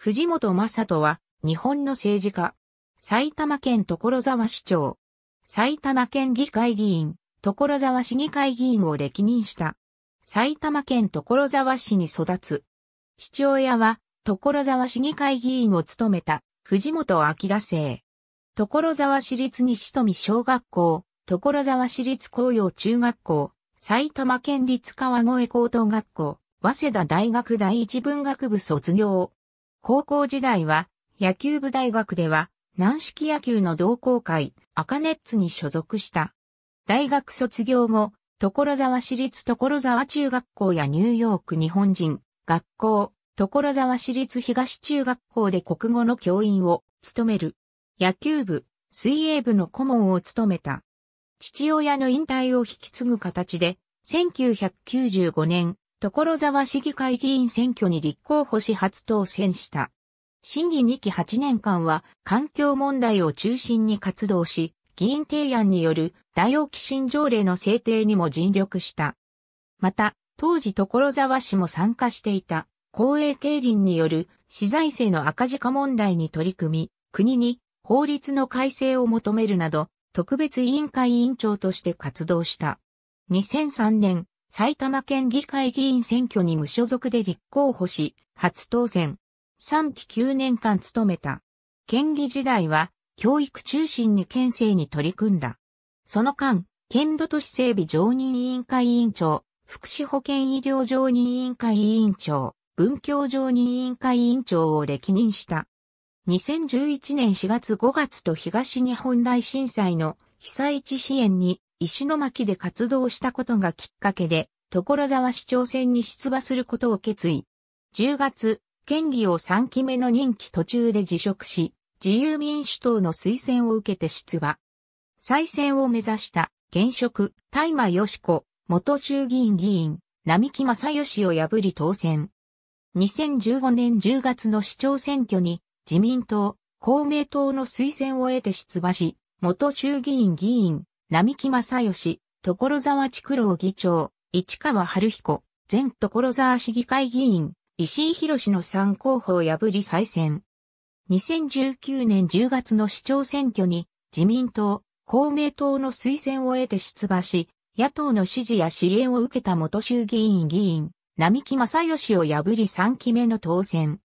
藤本正人は、日本の政治家。埼玉県所沢市長。埼玉県議会議員、所沢市議会議員を歴任した。埼玉県所沢市に育つ。父親は、所沢市議会議員を務めた、藤本明生。所沢市立西富小学校、所沢市立紅葉中学校、埼玉県立川越高等学校、早稲田大学第一文学部卒業。高校時代は、野球部大学では、軟式野球の同好会、赤ネッツに所属した。大学卒業後、所沢市立所沢中学校やニューヨーク日本人学校、所沢市立東中学校で国語の教員を務める。野球部、水泳部の顧問を務めた。父親の引退を引き継ぐ形で、1995年、所沢市議会議員選挙に立候補し初当選した。審議2期8年間は環境問題を中心に活動し、議員提案による大沖新条例の制定にも尽力した。また、当時所沢市も参加していた公営経林による市財政の赤字化問題に取り組み、国に法律の改正を求めるなど、特別委員会委員長として活動した。2003年、埼玉県議会議員選挙に無所属で立候補し、初当選。3期9年間務めた。県議時代は、教育中心に県政に取り組んだ。その間、県土都市整備常任委員会委員長、福祉保健医療常任委員会委員長、文教常任委員会委員長を歴任した。2011年4月5月と東日本大震災の被災地支援に石巻で活動したことがきっかけで、所沢市長選に出馬することを決意。10月、県議を3期目の任期途中で辞職し、自由民主党の推薦を受けて出馬。再選を目指した現職、大間よし子、元衆議院議員、並木正義を破り当選。2015年10月の市長選挙に自民党、公明党の推薦を得て出馬し、元衆議院議員、並木正義、所沢地区郎議長、市川春彦、前所沢市議会議員、石井博の3候補を破り再選。2019年10月の市長選挙に自民党、公明党の推薦を得て出馬し、野党の支持や支援を受けた元衆議院議員、並木正義を破り3期目の当選。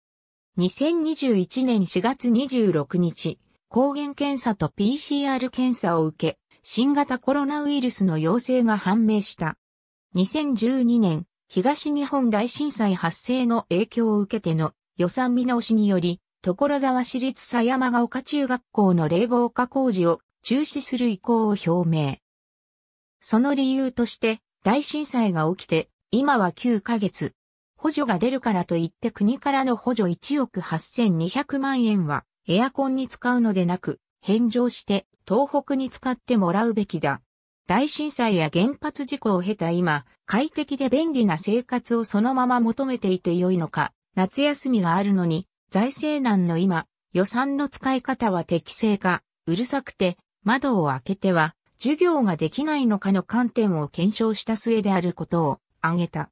2021年4月26日、抗原検査と PCR 検査を受け、新型コロナウイルスの陽性が判明した。2012年、東日本大震災発生の影響を受けての予算見直しにより、所沢市立狭山ヶ丘中学校の冷房化工事を中止する意向を表明。その理由として、大震災が起きて、今は9ヶ月、補助が出るからといって国からの補助1億8200万円はエアコンに使うのでなく返上して東北に使ってもらうべきだ。大震災や原発事故を経た今、快適で便利な生活をそのまま求めていてよいのか、夏休みがあるのに、財政難の今、予算の使い方は適正か、うるさくて、窓を開けては、授業ができないのかの観点を検証した末であることを挙げた。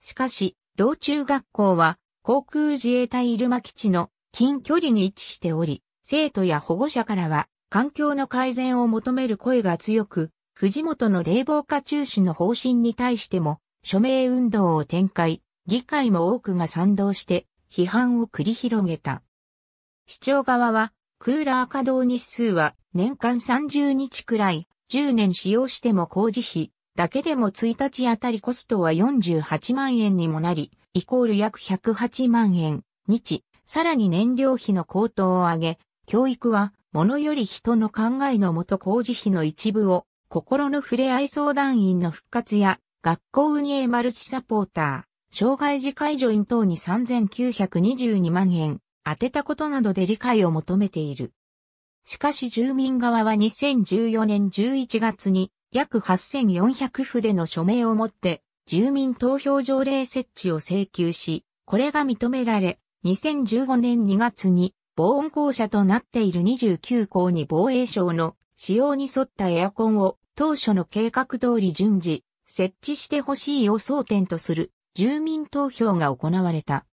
しかし、同中学校は航空自衛隊入間基地の近距離に位置しており、生徒や保護者からは環境の改善を求める声が強く、藤本の冷房化中止の方針に対しても署名運動を展開、議会も多くが賛同して批判を繰り広げた。市長側はクーラー稼働日数は年間30日くらい、10年使用しても工事費、だけでも1日あたりコストは48万円にもなり、イコール約108万円、日、さらに燃料費の高騰を上げ、教育は物より人の考えのもと工事費の一部を、心の触れ合い相談員の復活や、学校運営マルチサポーター、障害児介助員等に3922万円、当てたことなどで理解を求めている。しかし住民側は2014年11月に約8400筆の署名をもって住民投票条例設置を請求し、これが認められ、2015年2月に防音校舎となっている29校に防衛省の使用に沿ったエアコンを当初の計画通り順次設置してほしいを争点とする住民投票が行われた。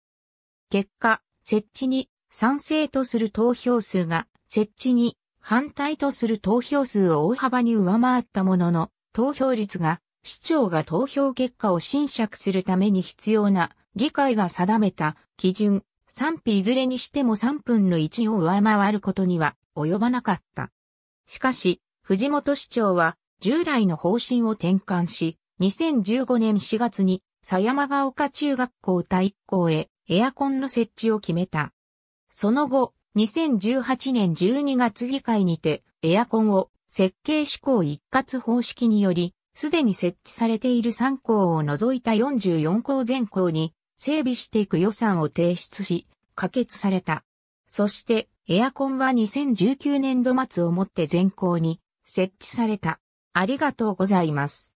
結果、設置に賛成とする投票数が設置に反対とする投票数を大幅に上回ったものの、投票率が市長が投票結果を侵釈するために必要な議会が定めた基準、賛否いずれにしても3分の1を上回ることには及ばなかった。しかし、藤本市長は従来の方針を転換し、2015年4月に狭山ヶ丘中学校体育校へエアコンの設置を決めた。その後、2018年12月議会にてエアコンを設計施行一括方式により、すでに設置されている3校を除いた44校全校に整備していく予算を提出し、可決された。そして、エアコンは2019年度末をもって全校に設置された。ありがとうございます。